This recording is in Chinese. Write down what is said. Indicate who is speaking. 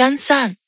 Speaker 1: 干散。